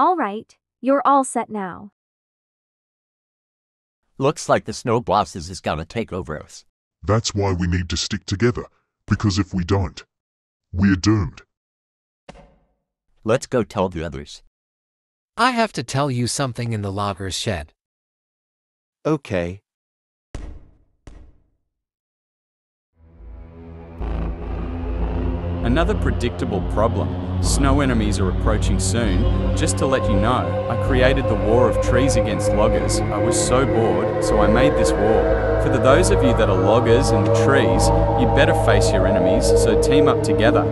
All right, you're all set now. Looks like the Snow Bosses is gonna take over us. That's why we need to stick together, because if we don't, we're doomed. Let's go tell the others. I have to tell you something in the logger's shed. Okay. Another predictable problem. Snow enemies are approaching soon. Just to let you know, I created the War of Trees against loggers. I was so bored, so I made this war. For the those of you that are loggers and trees, you better face your enemies, so team up together.